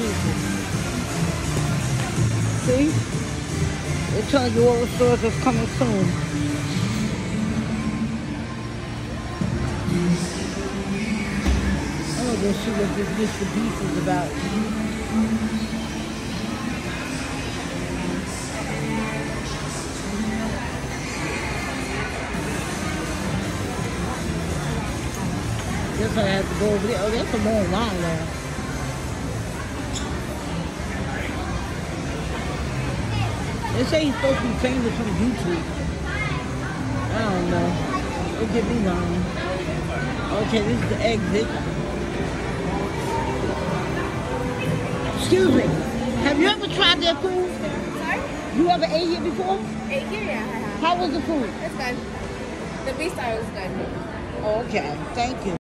Jesus. See? It tells you all the stores that's coming soon. I'm gonna go see what this is about. Guess I have to go over there. Oh, that's a long line there. They say he's supposed to be famous from YouTube. I don't know. Don't get me wrong. Okay, this is the exit. Excuse me. Have you ever tried their food? Sorry? You ever ate here before? Ate here, yeah, I have. How was the food? It's good. The beef style is good. Okay, thank you.